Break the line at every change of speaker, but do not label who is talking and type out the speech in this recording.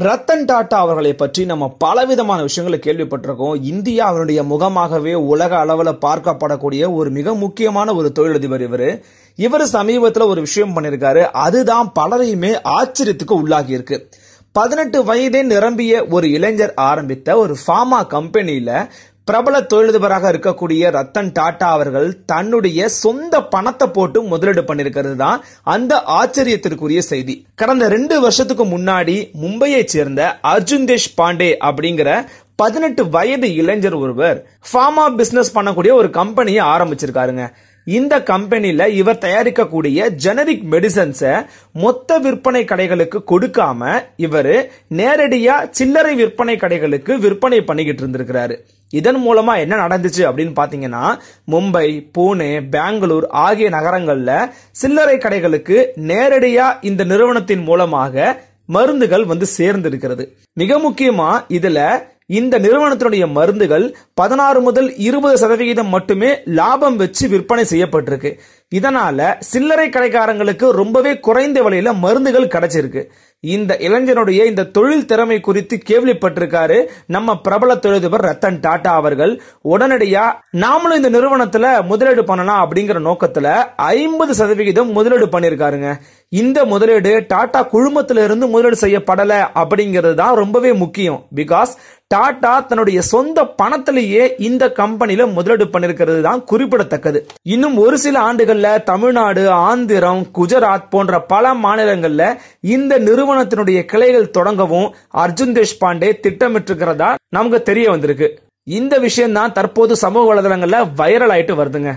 ரத்தன் டாட்டா அவர்களை பற்றி நம்ம பலவிதமான விஷயங்களை கேள்விப்பட்டிருக்கோம். இந்தியா அவருடைய முகமாகவே உலக அளவில் பார்க்கப்படக்கூடிய ஒரு மிக முக்கியமான ஒரு தொழிலதிபர் இவர். இவர் சமீபத்தில் ஒரு விஷயம் பண்ணியிருக்காரு அதுதான் பலரையுமே ஆச்சரியத்துக்கு உள்ளாகி இருக்கு பதினெட்டு வயதே நிரம்பிய ஒரு இளைஞர் ஆரம்பித்த ஒரு ஃபார்மா கம்பெனியில பிரபல தொழிலதிபராக இருக்கக்கூடிய ரத்தன் டாடா அவர்கள் தன்னுடைய சொந்த பணத்தை போட்டு முதலீடு பண்ணிருக்கிறது தான் அந்த ஆச்சரியத்திற்குரிய செய்தி. கடந்த ரெண்டு வருஷத்துக்கு முன்னாடி மும்பையைச் சேர்ந்த அர்ஜுன் தேஷ் பாண்டே அப்படிங்கிற பதினெட்டு வயது இளைஞர் ஒருவர் ஃபார்மா பிசினஸ் பண்ணக்கூடிய ஒரு கம்பெனியை ஆரம்பிச்சிருக்காருங்க. இந்த கம்பெனில இவர் தயாரிக்கக்கூடிய ஜெனரிக் மெடிசன்ஸை மொத்த விற்பனை கடைகளுக்கு கொடுக்காம இவர் நேரடியா சில்லறை விற்பனை கடைகளுக்கு விற்பனை பண்ணிக்கிட்டு இருந்திருக்கிறாரு. இதன் மூலமா என்ன நடந்துச்சு அப்படின்னு பாத்தீங்கன்னா மும்பை பூனே பெங்களூர் ஆகிய நகரங்கள்ல சில்லறை கடைகளுக்கு நேரடியா இந்த நிறுவனத்தின் மூலமாக மருந்துகள் வந்து சேர்ந்து இருக்கிறது மிக முக்கியமா இதுல இந்த நிறுவனத்தினுடைய மருந்துகள் பதினாறு முதல் இருபது சதவிகிதம் மட்டுமே லாபம் வச்சு விற்பனை செய்யப்பட்டிருக்கு. இதனால சில்லறை கடைக்காரங்களுக்கு ரொம்பவே குறைந்த விலையில மருந்துகள் கிடைச்சிருக்கு. இந்த இளைஞனுடைய இந்த தொழில் திறமை குறித்து கேள்விப்பட்டிருக்காரு. நம்ம பிரபல தொழிலதிபர் ரத்தன் டாடா அவர்கள். உடனடியா நாமளும் இந்த நிறுவனத்துல முதலீடு பண்ணலாம் அப்படிங்கிற நோக்கத்துல ஐம்பது சதவிகிதம் முதலீடு பண்ணிருக்காருங்க இந்த முதலீடு டாடா குழுமத்தில இருந்து முதலீடு செய்யப்படல அப்படிங்கிறது தான் ரொம்பவே முக்கியம். பிகாஸ் டாடா தன்னுடைய சொந்த பணத்திலேயே இந்த கம்பெனில முதலீடு பண்ணிருக்கிறது தான் குறிப்பிடத்தக்கது. இன்னும் ஒரு சில ஆண்டுகள்ல தமிழ்நாடு ஆந்திரம் குஜராத் போன்ற பல மாநிலங்கள்ல இந்த நிறுவனம் நிறுவனத்தினுடைய கிளைகள் தொடங்கவும் அர்ஜுன் தேஷ்பாண்டே திட்டமிட்டிருக்கிறதா நமக்கு தெரிய வந்திருக்கு. இந்த விஷயம் தான் தற்போது சமூக வலைதளங்கள்ல வைரல் ஆயிட்டு வருதுங்க.